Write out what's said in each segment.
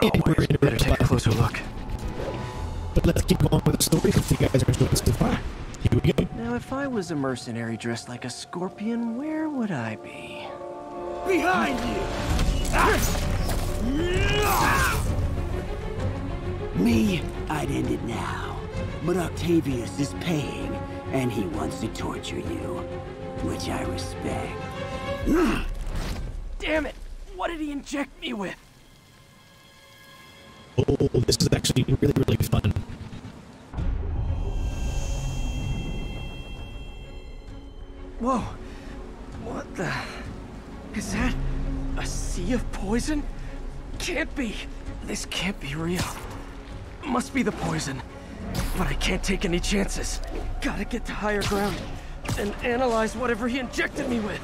And we're in a Better take a closer look. But let's keep going with the story if you guys are enjoying so far. Here we go. Now, if I was a mercenary dressed like a scorpion, where would I be? Behind you! Me, I'd end it now. But Octavius is paying, and he wants to torture you. Which I respect. Damn it! What did he inject me with? Oh, this is actually really, really fun. Whoa! What the? Is that a sea of poison? Can't be. This can't be real. Must be the poison. But I can't take any chances. Gotta get to higher ground and analyze whatever he injected me with.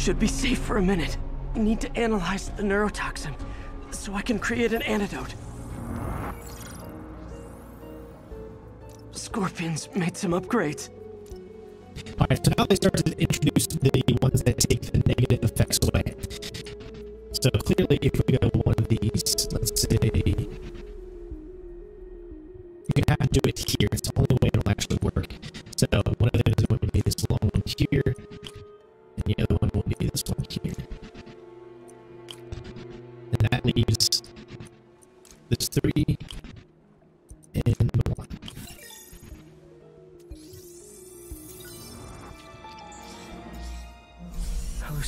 Should be safe for a minute. I Need to analyze the neurotoxin so I can create an antidote. Scorpions made some upgrades. Alright, so now they start to introduce the ones that take the negative effects away. So clearly, if we go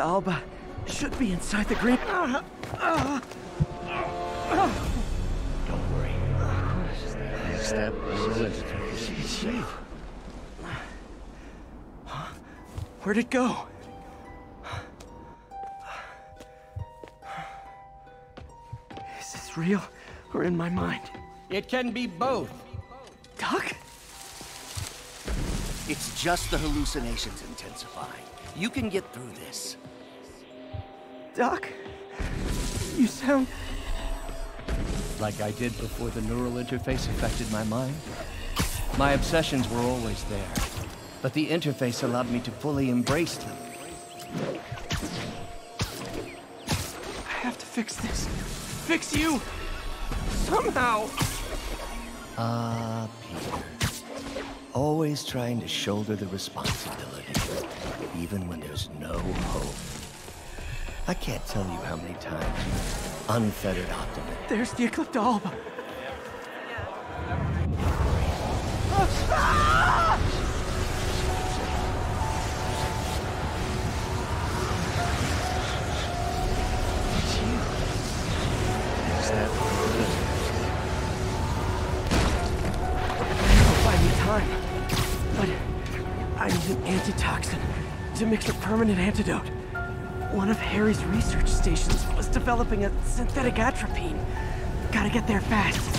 Eclipta alba should be inside the green. Don't worry. Step. It's you. Where'd it go? Is this real or in my mind? It can be both. Doc? It's just the hallucinations intensifying. You can get through this. Doc? You sound. Like I did before the neural interface affected my mind. My obsessions were always there, but the interface allowed me to fully embrace them. I have to fix this. Fix you! Somehow! Ah, Peter. Always trying to shoulder the responsibility, even when there's no hope. I can't tell you how many times you've unfettered optimism. There's the Eclipta alba. I'll me time. But I need an antitoxin to mix a permanent antidote. One of Harry's research stations was developing a synthetic atropine. Gotta get there fast.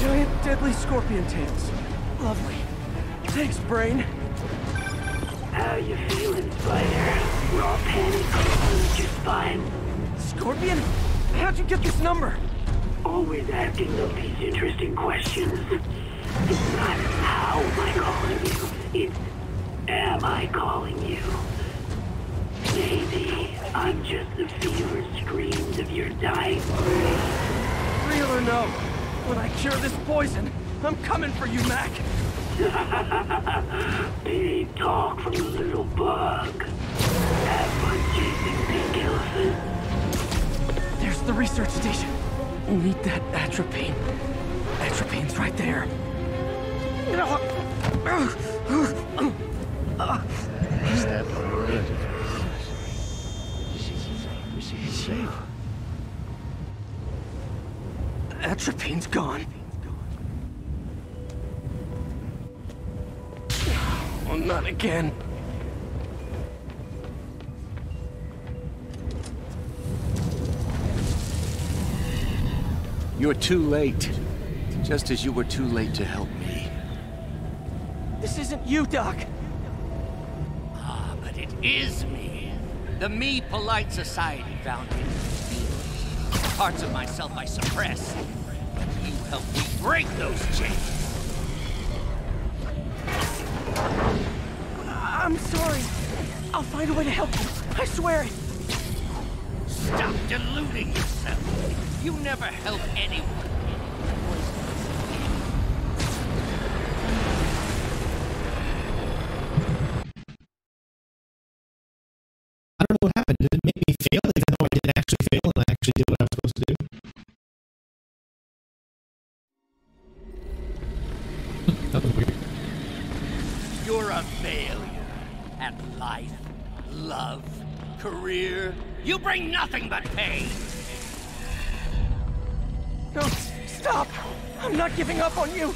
Giant deadly scorpion tails. Lovely. Thanks, brain. How you feeling, Spider? Raw panic crawling your spine. Scorpion? How'd you get this number? always asking the least interesting questions. It's not how am I calling you, it's am I calling you? Maybe I'm just the fever screams of your dying brain. Real or no, when I cure this poison, I'm coming for you, Mac. Big talk from the little bug. Have fun chasing pink. There's the research station. Need that atropine. Atropine's right there. Step forward. Safe. Atropine's gone. Oh, not again. You're too late. Just as you were too late to help me. This isn't you, Doc. Ah, but it is me. The me polite society found me. Parts of myself I suppressed. But you helped me break those chains. I'm sorry. I'll find a way to help you. I swear it. Stop deluding yourself. You never help anyone. Career. You bring nothing but pain. No, stop! I'm not giving up on you!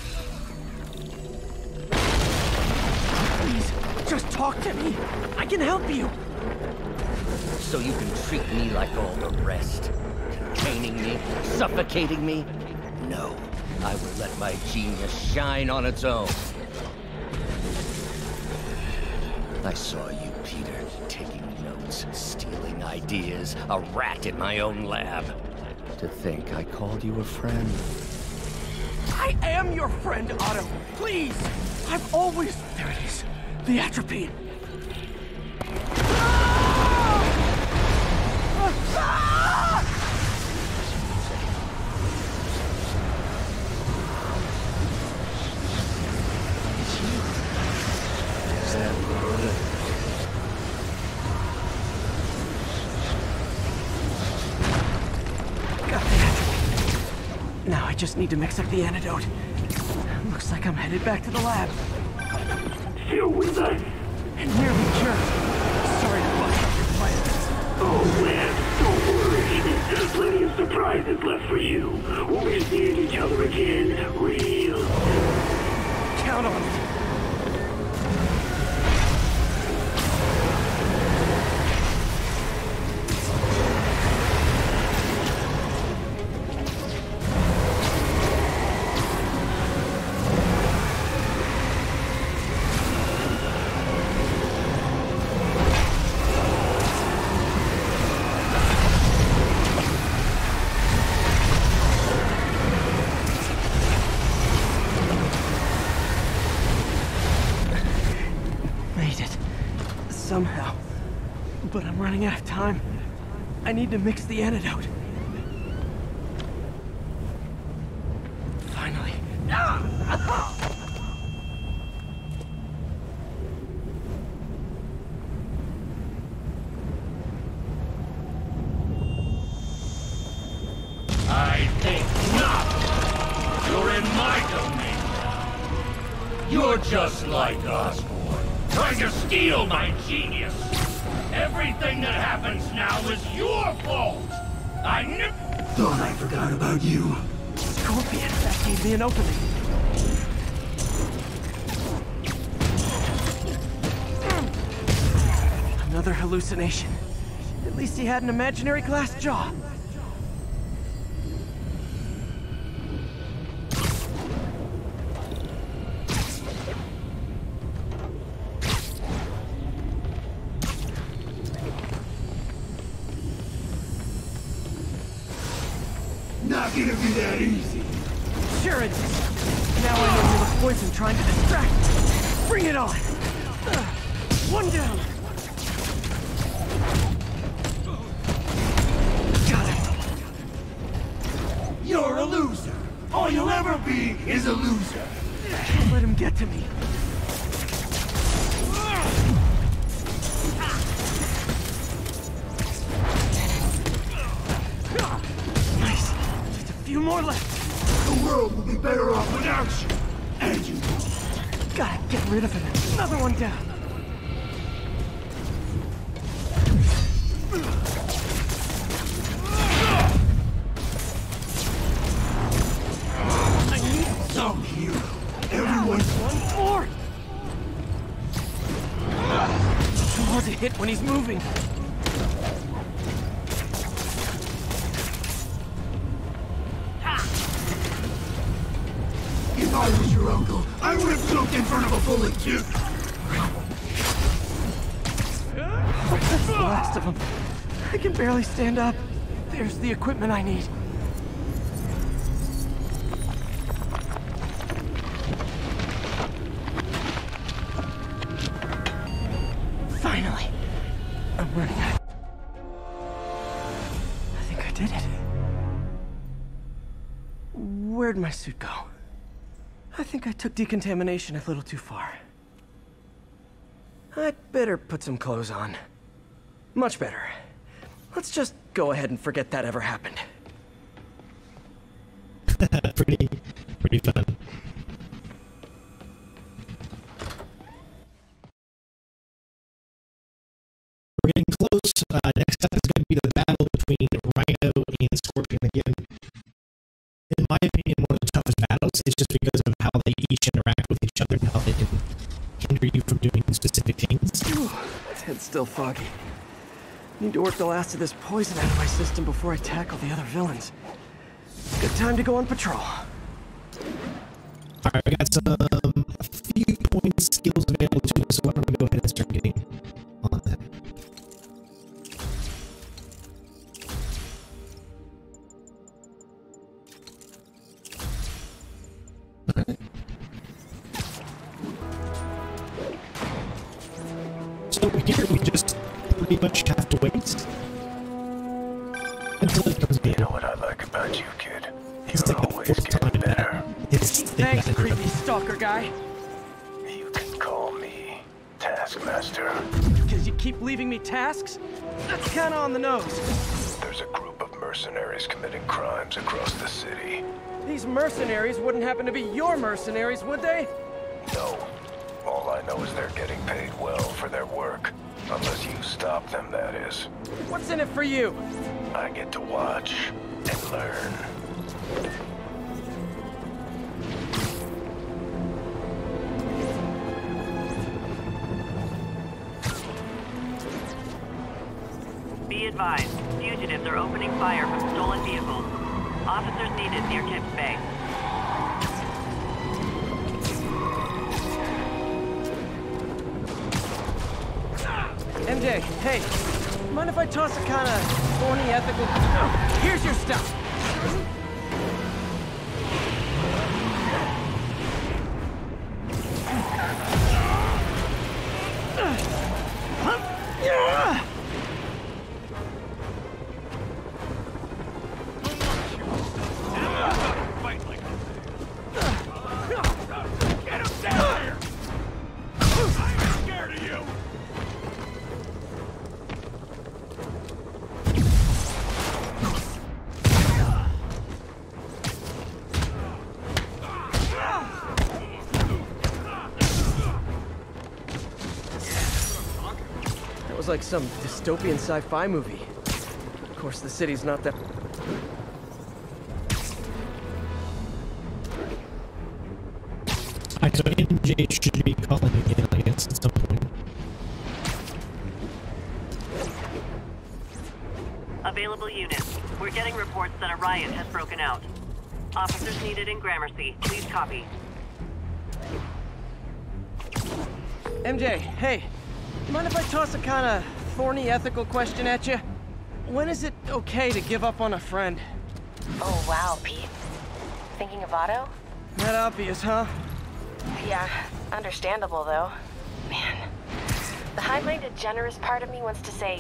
Please, just talk to me. I can help you. So you can treat me like all the rest. Containing me, suffocating me. No, I will let my genius shine on its own. I saw you, stealing ideas, a rat in my own lab. To think I called you a friend. I am your friend, Otto. Please! I've always... There it is. The atropine. Just need to mix up the antidote. Looks like I'm headed back to the lab. Still with us? And nearly cured. Sorry to bust up your plans. Oh, man, don't worry. Plenty of surprises left for you. We'll be seeing each other again real soon. Count on it. Somehow. But I'm running out of time. I need to mix the antidote. Me an opening. Another hallucination. At least he had an imaginary glass jaw. Not gonna be that easy. Poison trying to distract. Bring it on. One down. Got it. You're a loser. All you'll ever be is a loser. Don't let him get to me. When he's moving. If I was your uncle, I would have jumped in front of a bullet too. That's the last of them. I can barely stand up. There's the equipment I need. Took decontamination a little too far. I'd better put some clothes on. Much better. Let's just go ahead and forget that ever happened. pretty, pretty fun. We're getting close. Uh, next up is going to be the battle between Rhino and Scorpion again. Is just because of how they each interact with each other and how they can hinder you from doing specific things. Head's still foggy. Need to work the last of this poison out of my system before I tackle the other villains. Good time to go on patrol. Alright, I got some a few points skills available to us, so why don't we go ahead and start getting here we just pretty much have to wait until it comes back. You know what I like about you, kid? It's You're like always fourth getting time better. It's Thanks, creepy stalker guy. You can call me Taskmaster. Because you keep leaving me tasks? That's kinda on the nose. There's a group of mercenaries committing crimes across the city. These mercenaries wouldn't happen to be your mercenaries, would they? Stop them, that is. What's in it for you? I get to watch and learn. Be advised, fugitives are opening fire from stolen vehicles. Officers needed near Kips Bay. Hey, mind if I toss a kinda thorny ethical... Oh, here's your stuff! Like some dystopian sci-fi movie. Of course, the city's not that... Alright, so MJ should be calling again, I guess, at some point. Available units. We're getting reports that a riot has broken out. Officers needed in Gramercy. Please copy. MJ, hey, mind if I toss a kinda thorny ethical question at you? When is it okay to give up on a friend? Oh, wow, Pete. Thinking of Otto? That obvious, huh? Yeah, understandable though. Man. The high-minded, generous part of me wants to say,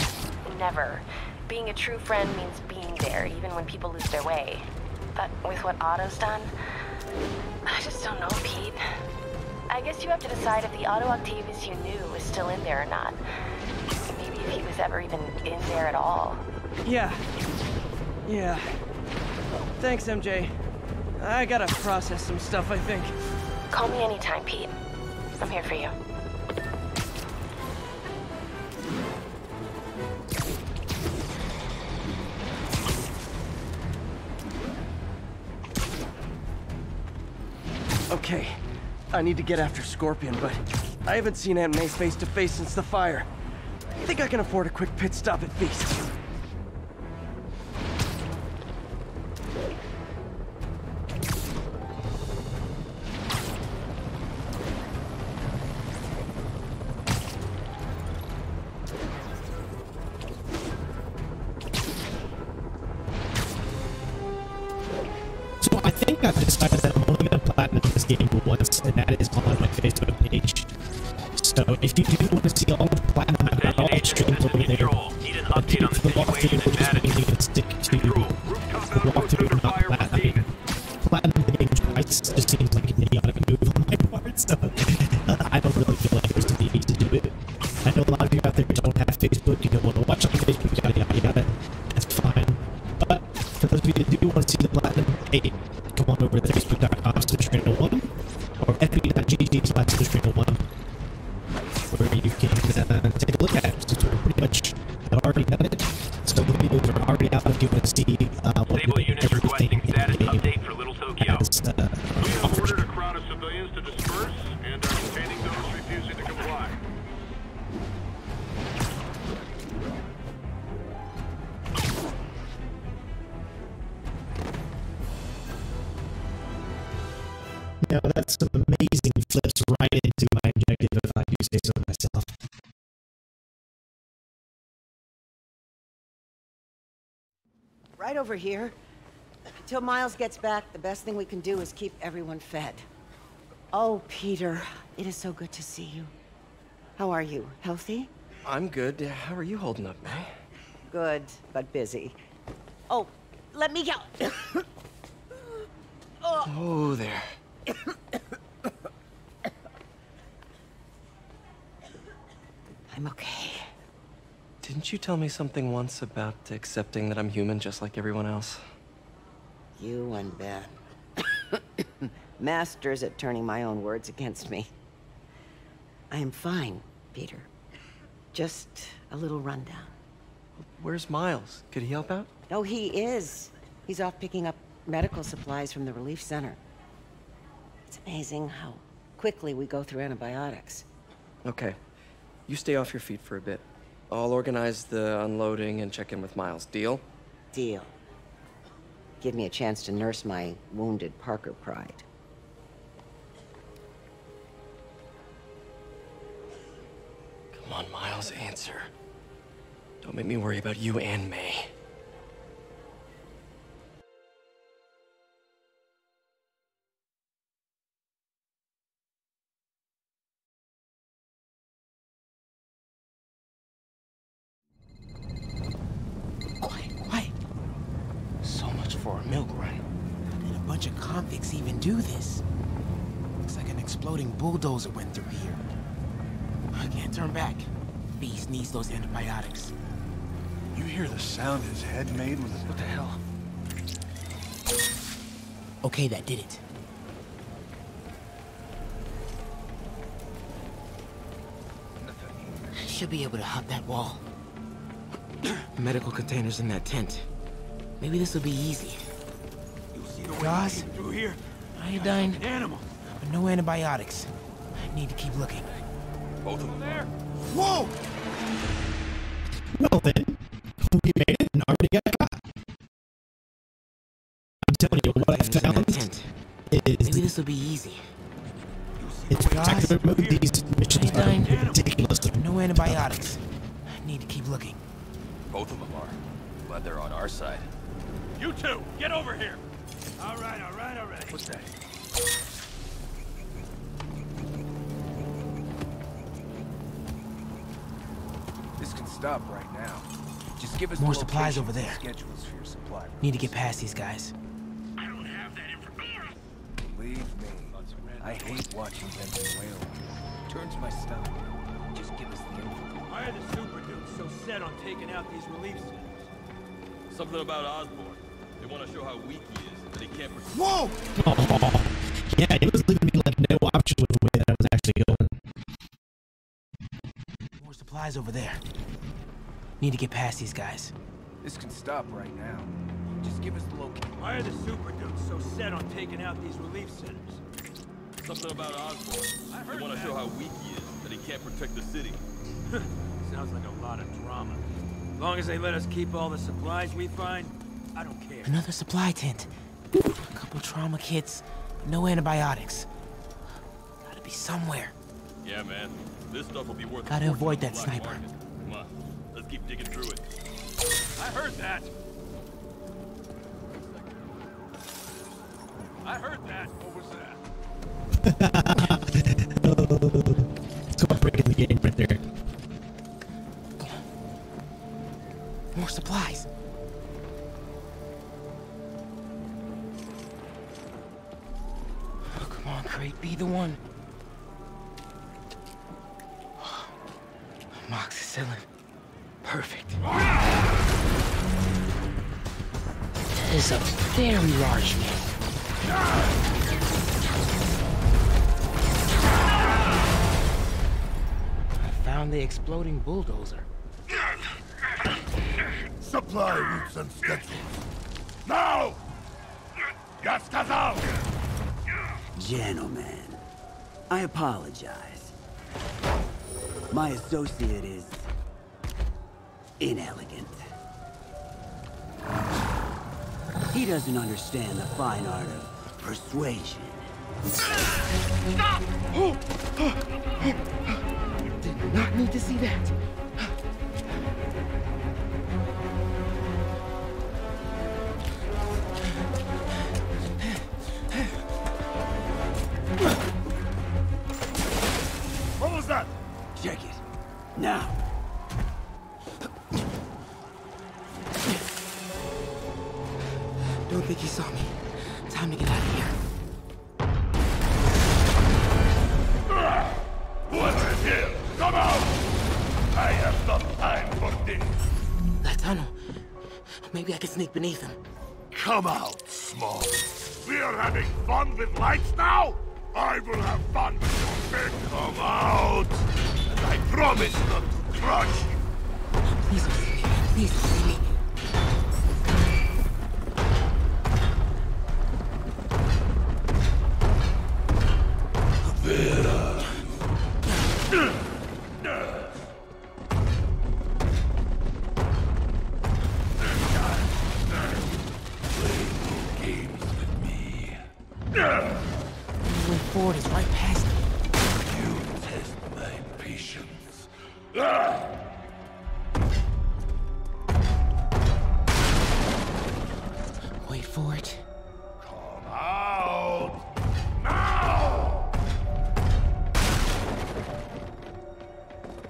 never. Being a true friend means being there, even when people lose their way. But with what Otto's done, I just don't know, Pete. I guess you have to decide if the Otto Octavius you knew is still in there or not. Maybe if he was ever even in there at all. Yeah. Yeah. Thanks, MJ. I gotta process some stuff, I think. Call me anytime, Pete. I'm here for you. I need to get after Scorpion, but I haven't seen Aunt May face to face since the fire. I think I can afford a quick pit stop at Feast. That is on my Facebook page. So if you do want to see all of platinum, all the streams over there. But to the walkthrough, we're just Now that's some amazing flips right into my objective if I do say so myself. Right over here. Until Miles gets back, the best thing we can do is keep everyone fed. Oh, Peter, it is so good to see you. How are you? Healthy? I'm good. How are you holding up, May? Good, but busy. Oh, let me go. Oh, there. I'm okay. Didn't you tell me something once about accepting that I'm human just like everyone else? You and Ben. Masters at turning my own words against me. I am fine, Peter. Just a little rundown. Where's Miles? Could he help out? Oh, he is. He's off picking up medical supplies from the relief center. It's amazing how quickly we go through antibiotics. Okay. You stay off your feet for a bit. I'll organize the unloading and check in with Miles. Deal? Deal. Give me a chance to nurse my wounded Parker pride. Come on, Miles, answer. Don't make me worry about you and May. Needs those antibiotics. You hear the sound his head made with What the hell? Okay, that did it. Should be able to hop that wall. Medical containers in that tent. Maybe this will be easy. Jaws? through here. Iodine? Animal. But no antibiotics. I need to keep looking. Both of them there. Whoa! Well then, we made it and already got caught. I'm telling you, what I Containers in found that is Maybe this will be easy. it's exactly what these missions are Iodine? ridiculous. No antibiotics. I need to keep looking. Both of them are. Glad they're on our side. You two, get over here! All right, all right, all right. What's that? This can stop right now. Just give us More supplies over there. Schedules for your supply. Need to get past these guys. I don't have that information. Believe me, I hate watching Benson wail. Turns my stomach. Just give us the info. Why are the super dudes so set on taking out these relief centers? Something about Osborn. They want to show how weak he is, that he can't. Whoa! Oh, yeah, it was leaving me like no option with the way that I was actually going. More supplies over there. Need to get past these guys. This can stop right now. Just give us the location. Why are the super dudes so set on taking out these relief centers? Something about Osborn. They want to show how weak he is, that he can't protect the city. Sounds like a lot of drama. As long as they let us keep all the supplies we find, I don't care. Another supply tent. A couple trauma kits. No antibiotics. Gotta be somewhere. Yeah, man. This stuff will be worth. a Gotta avoid that sniper. market. Keep digging through it. I heard that. I heard that. What was that? and schedules. Now! Я сказал! Gentlemen, I apologize. My associate is inelegant. He doesn't understand the fine art of persuasion. Did not need to see that. Tunnel. Maybe I can sneak beneath him. Come out, small. We are having fun with lights now? I will have fun with your big come out! And I promise not to crush you. Please don't see me. Please don't see me. Vera.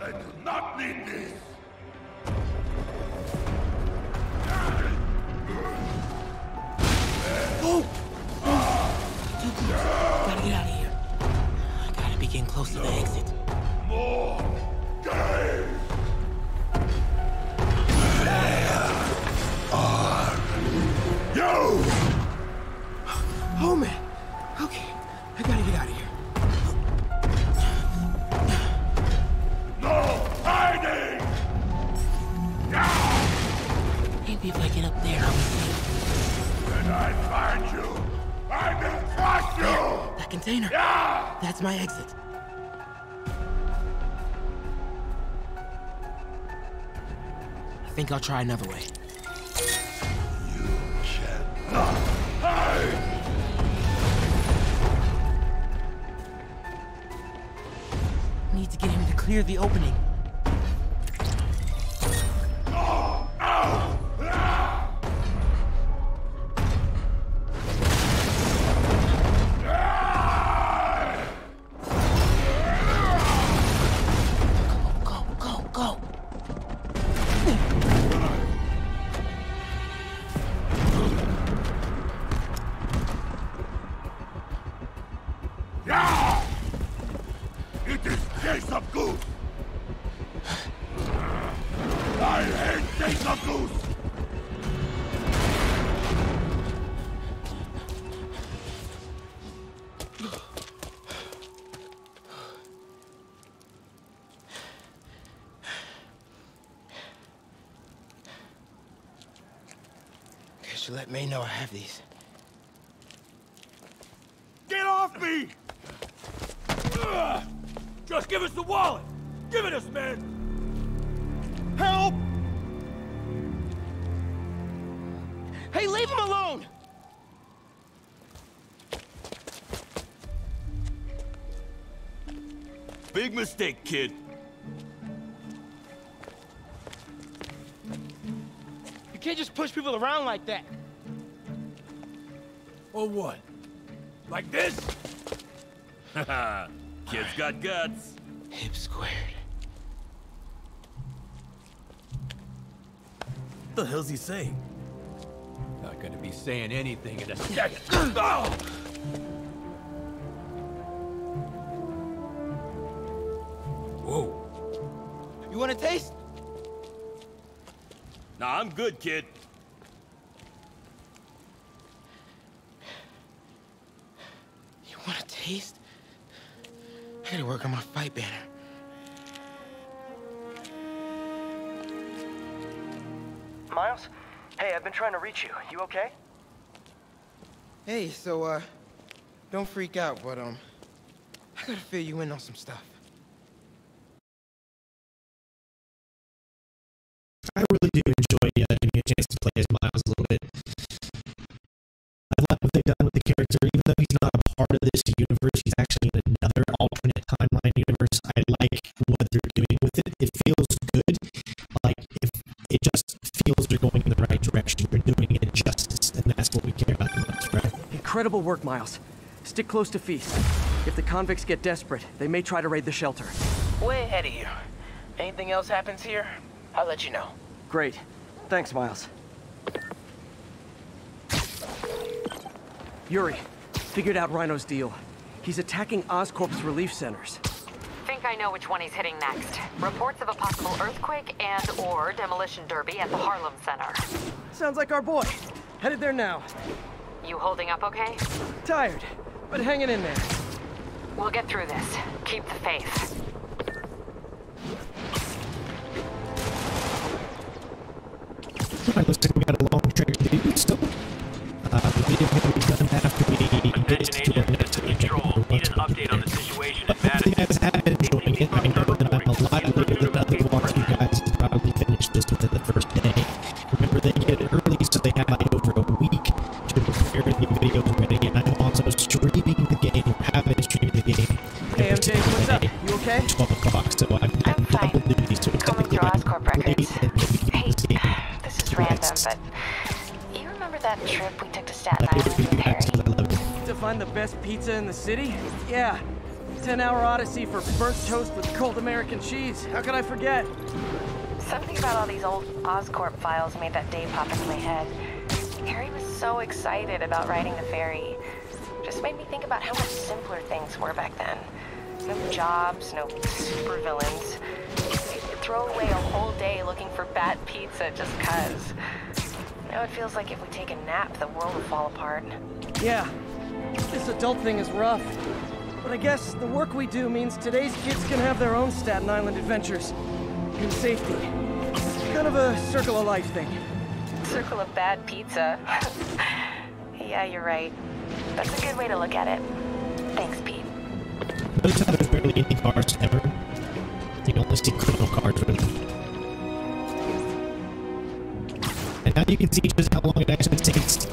I do not need this! Oh! Too close. Gotta get out of here. Gotta be getting close to the exit. More container. Yeah! That's my exit. I think I'll try another way. Not hide! Need to get him to clear the opening. Get off me! Just give us the wallet! Give it us, man! Help! Hey, leave him alone! Big mistake, kid. You can't just push people around like that. Or what? Like this? Haha, kid's got guts. Hip squared. What the hell's he saying? Not gonna be saying anything in a second. Oh! Whoa. You want a taste? Nah, I'm good, kid. You want a taste? I gotta work on my fight banner. Miles? Hey, I've been trying to reach you. You okay? Hey, so, uh, don't freak out, but, um, I gotta fill you in on some stuff. Universe, he's actually in another alternate timeline universe. I like what they're doing with it. It feels good. Like if it just feels they're going in the right direction, they're doing it justice, and that's what we care about the most, right? Incredible work, Miles. Stick close to Feast. If the convicts get desperate, they may try to raid the shelter. Way ahead of you. Anything else happens here, I'll let you know. Great. Thanks, Miles. Yuri, figured out Rhino's deal. He's attacking Oscorp's relief centers. Think I know which one he's hitting next. Reports of a possible earthquake and or demolition derby at the Harlem Center. Sounds like our boy. Headed there now. You holding up okay? Tired, but hanging in there. We'll get through this. Keep the faith. Alright, looks like we got a long trek to do still. Uh, but you have been enjoying it. I know that I'm a lot later than other walks you guys have probably finished this within the first day. Remember, they get early, so they have like over a week to prepare the videos ready, and I'm also streaming the game, have been streaming the game. Hey, MJ, what's up? You okay? 12 o'clock, so I've got double duties, so it's through Oscorp records. Hey, this is random, but you remember that trip we took to Staten Island? To find the best pizza in the city? Yeah. 10-hour odyssey for burnt toast with cold American cheese. How could I forget? Something about all these old Oscorp files made that day pop into my head. Harry was so excited about riding the ferry. Just made me think about how much simpler things were back then. No jobs, no supervillains. You could throw away a whole day looking for bad pizza just cuz. Now it feels like if we take a nap, the world will fall apart. Yeah. This adult thing is rough. But I guess the work we do means today's kids can have their own Staten Island adventures. In safety. Kind of a circle of life thing. Circle of bad pizza. yeah, you're right. That's a good way to look at it. Thanks, Pete. Notice how there's barely any cars ever. You only see criminal cars, really. And now you can see just how long it actually takes